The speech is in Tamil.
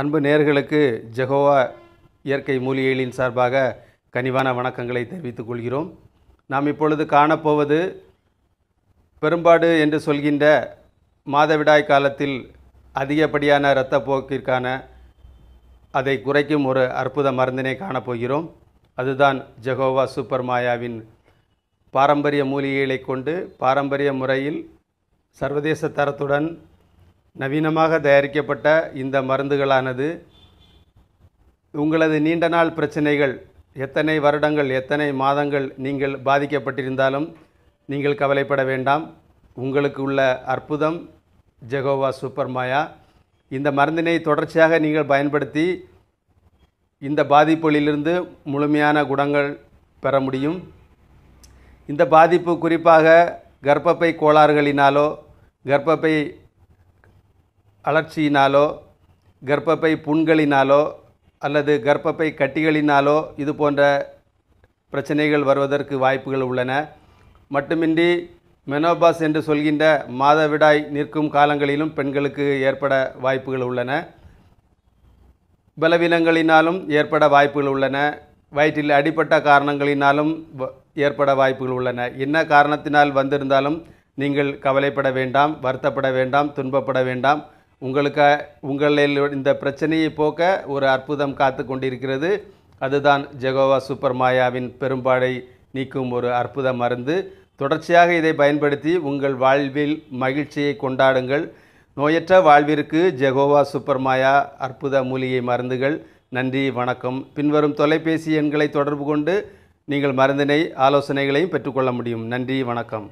அன்பு நேர்களுக்கு ஜெகோவா இயற்கை மூலிகைகளின் சார்பாக கனிவான வணக்கங்களை தெரிவித்துக் கொள்கிறோம். நாம் இப்பொழுது காணப்போவது பெரும்பாடு என்று சொல்கின்ற மாதவிடாய் காலத்தில் அதிகப்படியான இரத்தப்போக்கிற்கான அதை குறைக்கும் ஒரு அற்புத மருந்தினை காணப்போகிறோம். அதுதான் ஜெகோவா சூப்பர் மாயாவின் பாரம்பரிய மூலிகைகளை கொண்டு பாரம்பரிய முறையில் சர்வதேச தரத்துடன் நவீனமாக தயாரிக்கப்பட்ட இந்த மருந்துகளானது உங்களது நீண்ட நாள் பிரச்சனைகள் எத்தனை வருடங்கள் எத்தனை மாதங்கள் நீங்கள் பாதிக்கப்பட்டிருந்தாலும் நீங்கள் கவலைப்பட வேண்டாம். உங்களுக்கு உள்ள அற்புதம் ஜெகோவா சூப்பர் மாயா. இந்த மருந்தினை தொடர்ச்சியாக நீங்கள் பயன்படுத்தி இந்த பாதிப்புகளிலிருந்து முழுமையான குணங்கள் பெற முடியும். இந்த பாதிப்பு குறிப்பாக கர்ப்பப்பை கோளாறுகளினாலோ கர்ப்பப்பை அலர்ச்சியினாலோ கர்ப்பப்பை புண்களினாலோ அல்லது கர்ப்பப்பை கட்டிகளினாலோ இது போன்ற பிரச்சனைகள் வருவதற்கு வாய்ப்புகள் உள்ளன. மட்டுமின்றி மெனோபாஸ் என்று சொல்கின்ற மாதவிடாய் நிற்கும் காலங்களிலும் பெண்களுக்கு ஏற்பட வாய்ப்புகள் உள்ளன. பலவீனங்களினாலும் ஏற்பட வாய்ப்புகள் உள்ளன. வயிற்றில் அடிப்பட்ட காரணங்களினாலும் வ- ஏற்பட வாய்ப்புகள் உள்ளன. என்ன காரணத்தினால் வந்திருந்தாலும் நீங்கள் கவலைப்பட வேண்டாம் வருத்தப்பட வேண்டாம் துன்பப்பட வேண்டாம். உங்களுக்கு உங்களில் இந்த பிரச்சனையை போக்க ஒரு அற்புதம் காத்து கொண்டிருக்கிறது. அதுதான் ஜெகோவா சூப்பர் மாயாவின் பெரும்பாடை நீக்கும் ஒரு அற்புத மருந்து. தொடர்ச்சியாக இதை பயன்படுத்தி உங்கள் வாழ்வில் மகிழ்ச்சியை கொண்டாடுங்கள். நோயற்ற வாழ்விற்கு ஜெகோவா சூப்பர் மாயா அற்புத மூலிகை மருந்துகள். நன்றி வணக்கம். பின்வரும் தொலைபேசி எண்களை தொடர்பு கொண்டு நீங்கள் மருந்தினை ஆலோசனைகளையும் பெற்றுக்கொள்ள முடியும். நன்றி வணக்கம்.